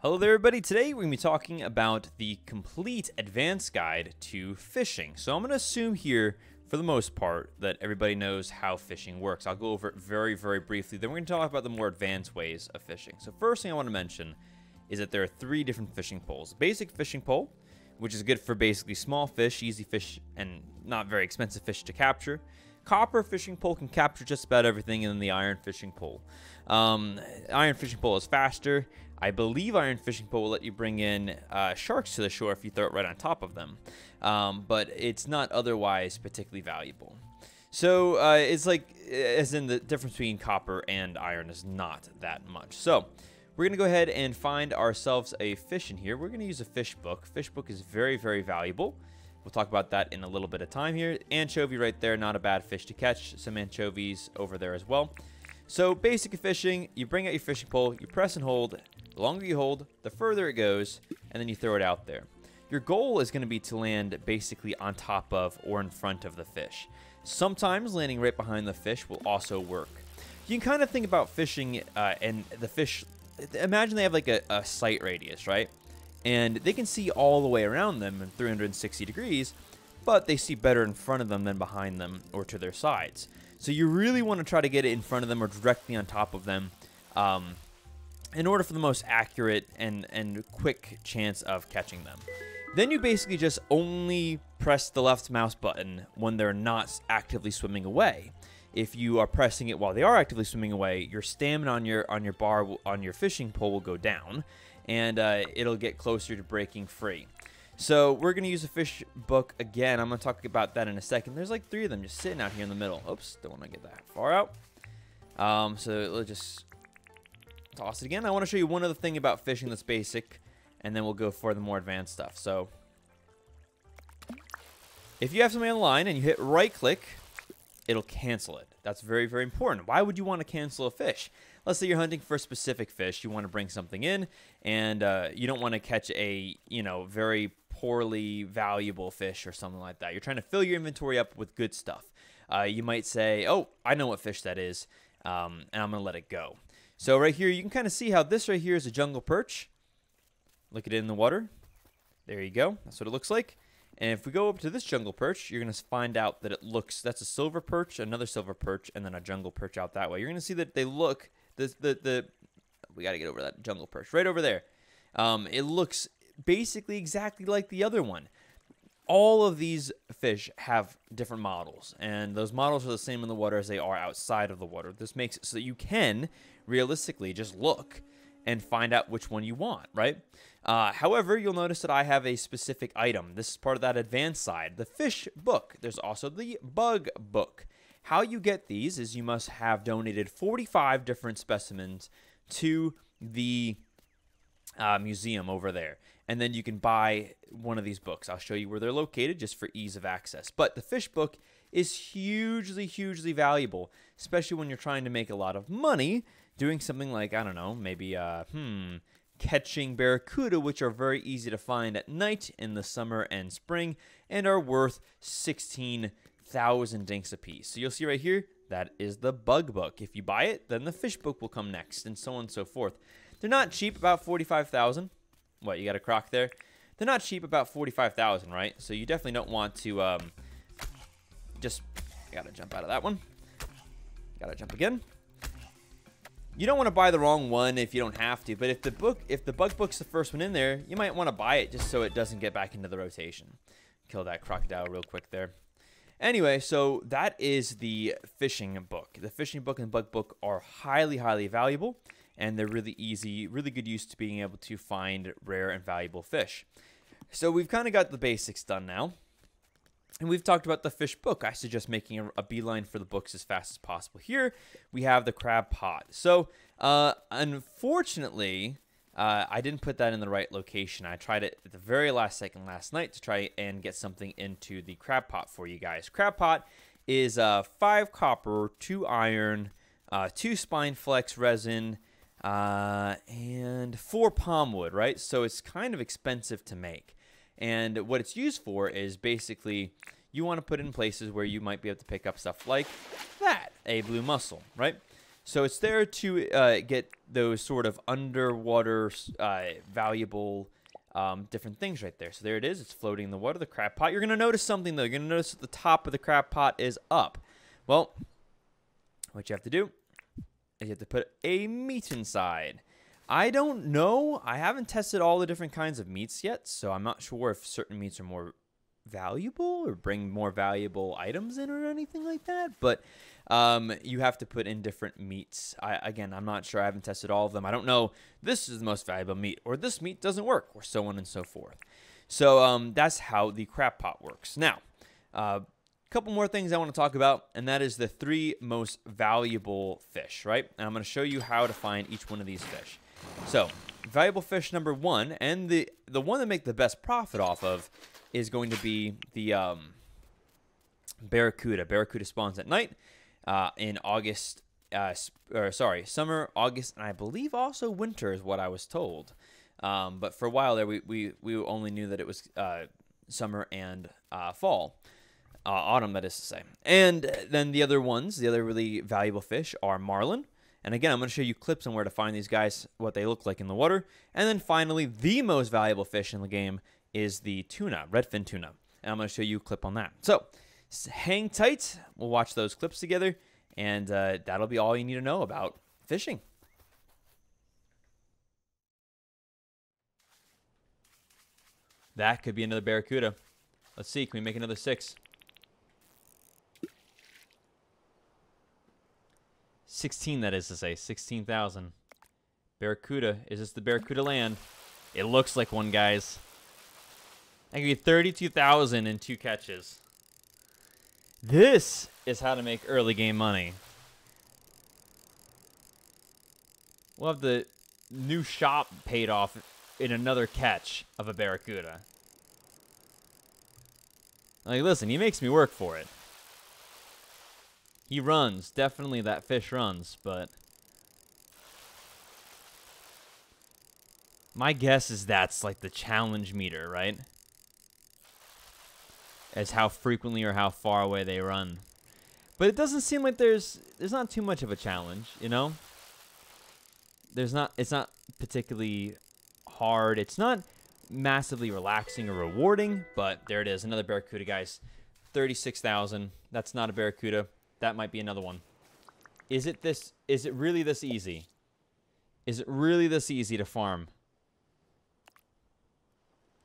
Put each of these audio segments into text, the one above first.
Hello there everybody, today we're going to be talking about the complete advanced guide to fishing. So I'm going to assume here, for the most part, that everybody knows how fishing works. I'll go over it very, very briefly, then we're going to talk about the more advanced ways of fishing. So first thing I want to mention is that there are three different fishing poles. Basic fishing pole, which is good for basically small fish, easy fish, and not very expensive fish to capture. Copper fishing pole can capture just about everything, and then the iron fishing pole. Um, iron fishing pole is faster. I believe iron fishing pole will let you bring in uh, sharks to the shore if you throw it right on top of them, um, but it's not otherwise particularly valuable. So uh, it's like, as in the difference between copper and iron is not that much. So we're going to go ahead and find ourselves a fish in here. We're going to use a fish book. Fish book is very, very valuable. We'll talk about that in a little bit of time here. Anchovy right there, not a bad fish to catch. Some anchovies over there as well. So basic fishing, you bring out your fishing pole, you press and hold. The longer you hold, the further it goes, and then you throw it out there. Your goal is going to be to land basically on top of or in front of the fish. Sometimes landing right behind the fish will also work. You can kind of think about fishing uh, and the fish imagine they have like a, a sight radius, right? And they can see all the way around them in 360 degrees, but they see better in front of them than behind them or to their sides. So you really want to try to get it in front of them or directly on top of them um, in order for the most accurate and, and quick chance of catching them. Then you basically just only press the left mouse button when they're not actively swimming away if you are pressing it while they are actively swimming away, your stamina on your on your bar on your fishing pole will go down, and uh, it'll get closer to breaking free. So we're gonna use a fish book again. I'm gonna talk about that in a second. There's like three of them just sitting out here in the middle. Oops, don't want to get that far out. Um, so let's just toss it again. I want to show you one other thing about fishing that's basic, and then we'll go for the more advanced stuff. So if you have somebody on the line and you hit right click it'll cancel it. That's very, very important. Why would you want to cancel a fish? Let's say you're hunting for a specific fish. You want to bring something in, and uh, you don't want to catch a you know very poorly valuable fish or something like that. You're trying to fill your inventory up with good stuff. Uh, you might say, "Oh, I know what fish that is," um, and I'm gonna let it go. So right here, you can kind of see how this right here is a jungle perch. Look at it in the water. There you go. That's what it looks like. And if we go up to this jungle perch, you're going to find out that it looks, that's a silver perch, another silver perch, and then a jungle perch out that way. You're going to see that they look, the, the, the we got to get over that jungle perch, right over there. Um, it looks basically exactly like the other one. All of these fish have different models, and those models are the same in the water as they are outside of the water. This makes it so that you can realistically just look and find out which one you want, right? Uh, however, you'll notice that I have a specific item. This is part of that advanced side, the fish book. There's also the bug book. How you get these is you must have donated 45 different specimens to the uh, museum over there. And then you can buy one of these books. I'll show you where they're located just for ease of access. But the fish book is hugely, hugely valuable, especially when you're trying to make a lot of money doing something like, I don't know, maybe, uh, hmm, catching barracuda, which are very easy to find at night in the summer and spring and are worth 16,000 dinks apiece. So you'll see right here, that is the bug book. If you buy it, then the fish book will come next, and so on and so forth. They're not cheap, about 45,000. What, you got a croc there? They're not cheap, about 45,000, right? So you definitely don't want to um, just, I gotta jump out of that one. Gotta jump again you don't want to buy the wrong one if you don't have to. But if the book, if the bug book's the first one in there, you might want to buy it just so it doesn't get back into the rotation. Kill that crocodile real quick there. Anyway, so that is the fishing book. The fishing book and bug book are highly, highly valuable, and they're really easy, really good use to being able to find rare and valuable fish. So we've kind of got the basics done now. And we've talked about the fish book. I suggest making a, a, beeline for the books as fast as possible. Here we have the crab pot. So uh, unfortunately, uh, I didn't put that in the right location. I tried it at the very last second last night to try and get something into the crab pot for you guys. Crab pot is uh, five copper, two iron, uh, two Spinifex resin, uh, and four palm wood, right? So it's kind of expensive to make. And what it's used for is basically you want to put in places where you might be able to pick up stuff like that, a blue mussel, right? So it's there to uh, get those sort of underwater uh, valuable um, different things right there. So there it is. It's floating in the water, the crab pot. You're going to notice something, though. You're going to notice that the top of the crab pot is up. Well, what you have to do you have to put a meat inside. I don't know. I haven't tested all the different kinds of meats yet, so I'm not sure if certain meats are more valuable or bring more valuable items in or anything like that. But um, you have to put in different meats. I, again, I'm not sure. I haven't tested all of them. I don't know. This is the most valuable meat, or this meat doesn't work, or so on and so forth. So um, that's how the crab pot works. Now, couple more things I want to talk about, and that is the three most valuable fish, right? And I'm going to show you how to find each one of these fish. So, valuable fish number one, and the the one that make the best profit off of is going to be the um, barracuda. Barracuda spawns at night uh, in August, uh, or sorry, summer, August, and I believe also winter is what I was told. Um, but for a while there, we, we, we only knew that it was uh, summer and uh, fall. Uh, autumn, that is to say. And then the other ones, the other really valuable fish are marlin. And again, I'm going to show you clips on where to find these guys, what they look like in the water. And then finally, the most valuable fish in the game is the tuna, redfin tuna. And I'm going to show you a clip on that. So hang tight. We'll watch those clips together, and uh, that'll be all you need to know about fishing. That could be another barracuda. Let's see. Can we make another six? 16, that is to say. 16,000. Barracuda. Is this the Barracuda land? It looks like one, guys. I give you 32,000 in two catches. This is how to make early game money. We'll have the new shop paid off in another catch of a Barracuda. Like, listen, he makes me work for it. He runs. Definitely that fish runs, but... My guess is that's like the challenge meter, right? as how frequently or how far away they run. But it doesn't seem like there's there's not too much of a challenge, you know? There's not it's not particularly hard. It's not massively relaxing or rewarding, but there it is, another barracuda, guys. 36,000. That's not a barracuda. That might be another one. Is it this is it really this easy? Is it really this easy to farm?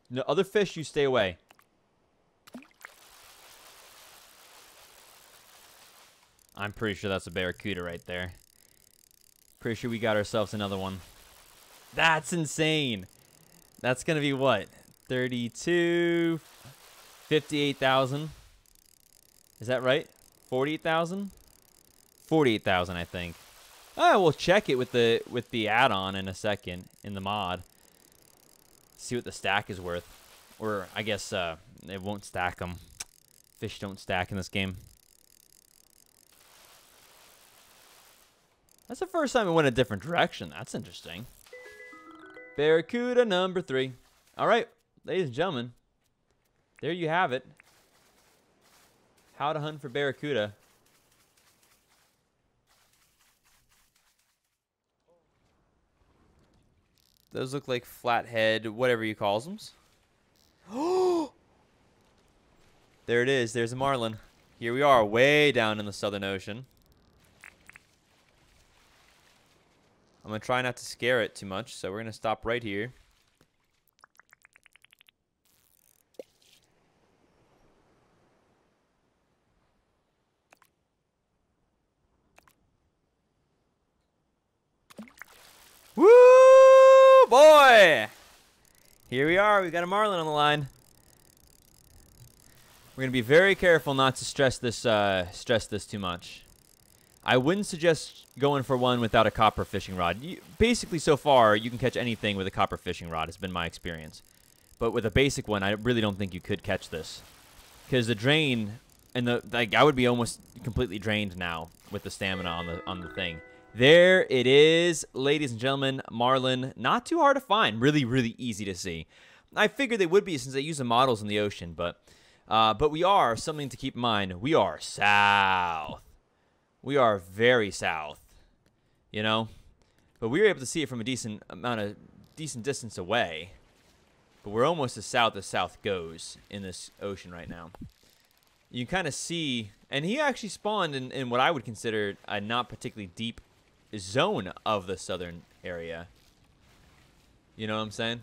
No other fish you stay away. I'm pretty sure that's a barracuda right there. Pretty sure we got ourselves another one. That's insane. That's going to be what? 32, 58,000. Is that right? 48,000? 48,000, I think. Oh, we'll check it with the with the add-on in a second in the mod. See what the stack is worth. Or I guess uh, it won't stack them. Fish don't stack in this game. That's the first time it went a different direction. That's interesting. Barracuda number three. All right, ladies and gentlemen, there you have it. How to hunt for barracuda. Those look like flathead, whatever you calls them. Oh! there it is. There's a marlin. Here we are, way down in the Southern Ocean. I'm going to try not to scare it too much, so we're going to stop right here. Here we are. We've got a marlin on the line. We're gonna be very careful not to stress this uh, stress this too much. I wouldn't suggest going for one without a copper fishing rod. You, basically, so far, you can catch anything with a copper fishing rod. It's been my experience. But with a basic one, I really don't think you could catch this, because the drain and the like, I would be almost completely drained now with the stamina on the on the thing. There it is, ladies and gentlemen. Marlin, not too hard to find. Really, really easy to see. I figured they would be since they use the models in the ocean, but uh, but we are something to keep in mind. We are south. We are very south. you know. But we were able to see it from a decent amount of decent distance away. But we're almost as south as south goes in this ocean right now. You kind of see, and he actually spawned in, in what I would consider a not particularly deep zone of the southern area. You know what I'm saying?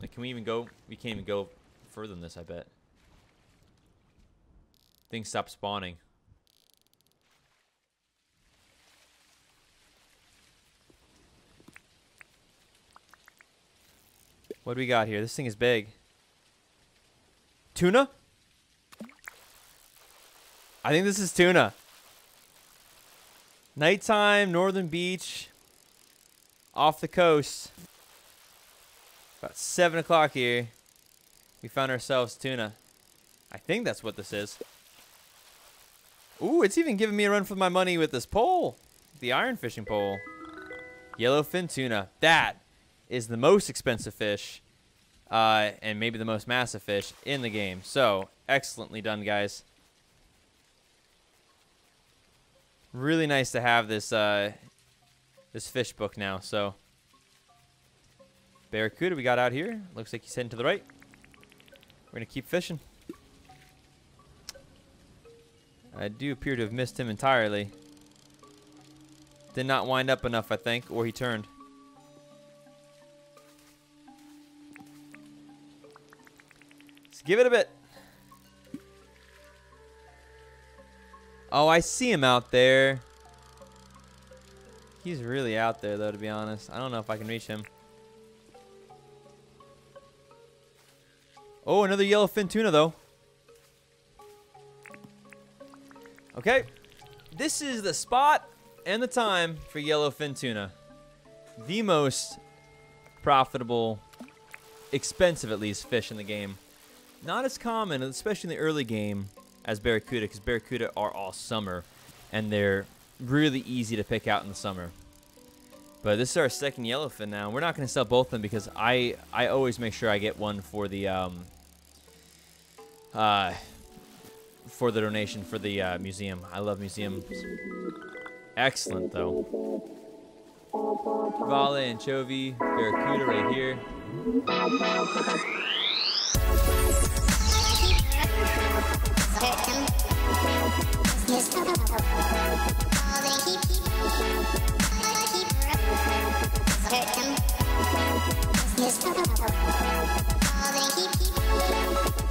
Like, can we even go? We can't even go further than this, I bet. Things stop spawning. What do we got here? This thing is big. Tuna? I think this is tuna. Nighttime, northern beach, off the coast. About 7 o'clock here. We found ourselves tuna. I think that's what this is. Ooh, it's even giving me a run for my money with this pole. The iron fishing pole. Yellowfin tuna. That is the most expensive fish uh, and maybe the most massive fish in the game. So, excellently done, guys. Really nice to have this uh, this fish book now. So, barracuda we got out here. Looks like he's heading to the right. We're to keep fishing. I do appear to have missed him entirely. Did not wind up enough, I think, or he turned. give it a bit. Oh, I see him out there. He's really out there, though, to be honest. I don't know if I can reach him. Oh, another yellowfin tuna, though. Okay. This is the spot and the time for yellowfin tuna. The most profitable, expensive at least, fish in the game. Not as common, especially in the early game, as barracuda, because barracuda are all summer, and they're really easy to pick out in the summer. But this is our second yellowfin now. We're not going to sell both of them because I I always make sure I get one for the um uh for the donation for the uh, museum. I love museums. Excellent though. Vale, anchovy, barracuda right here. Hurt them. All they keep, keep, keep.